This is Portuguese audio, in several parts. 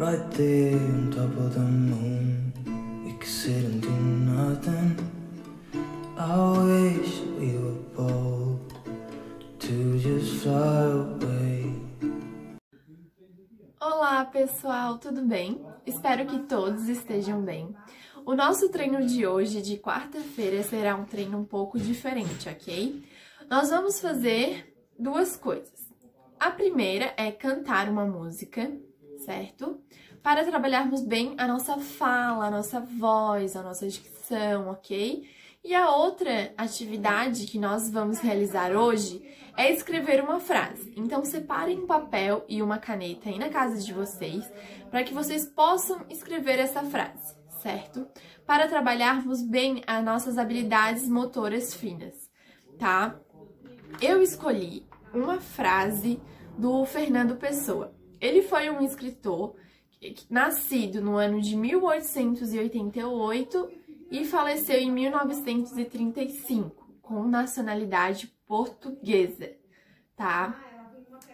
right there on top of the moon. We could sit and do nothing. I wish we were bold to just fly away. Olá pessoal, tudo bem? Espero que todos estejam bem. O nosso treino de hoje, de quarta-feira, será um treino um pouco diferente, ok? Nós vamos fazer duas coisas. A primeira é cantar uma música, certo? Para trabalharmos bem a nossa fala, a nossa voz, a nossa dicção, ok? E a outra atividade que nós vamos realizar hoje é escrever uma frase. Então, separem um papel e uma caneta aí na casa de vocês para que vocês possam escrever essa frase, certo? Para trabalharmos bem as nossas habilidades motoras finas, tá? Eu escolhi uma frase do Fernando Pessoa. Ele foi um escritor nascido no ano de 1888 e faleceu em 1935, com nacionalidade portuguesa, tá?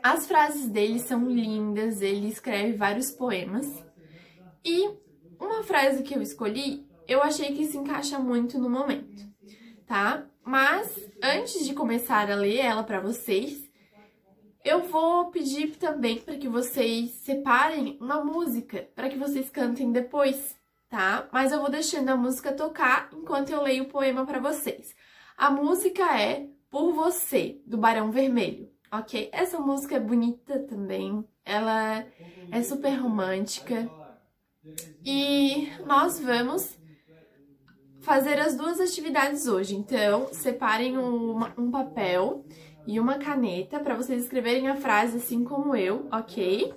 As frases dele são lindas, ele escreve vários poemas. E uma frase que eu escolhi, eu achei que se encaixa muito no momento, tá? Mas antes de começar a ler ela para vocês, eu vou pedir também para que vocês separem uma música para que vocês cantem depois, tá? Mas eu vou deixando a música tocar enquanto eu leio o poema para vocês. A música é Por Você, do Barão Vermelho, ok? Essa música é bonita também, ela é super romântica. E nós vamos fazer as duas atividades hoje. Então, separem um, um papel e uma caneta para vocês escreverem a frase assim como eu, ok?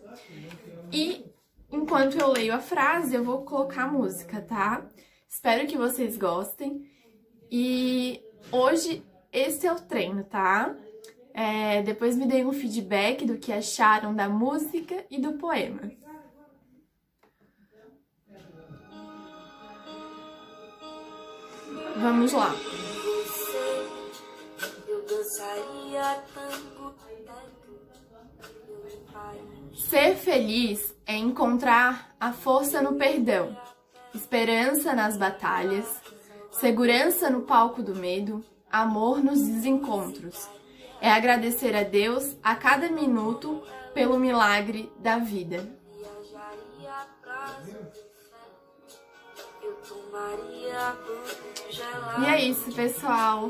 E enquanto eu leio a frase, eu vou colocar a música, tá? Espero que vocês gostem. E hoje esse é o treino, tá? É, depois me deem um feedback do que acharam da música e do poema. Vamos lá. Ser feliz é encontrar a força no perdão, esperança nas batalhas, segurança no palco do medo, amor nos desencontros. É agradecer a Deus a cada minuto pelo milagre da vida. E é isso, pessoal.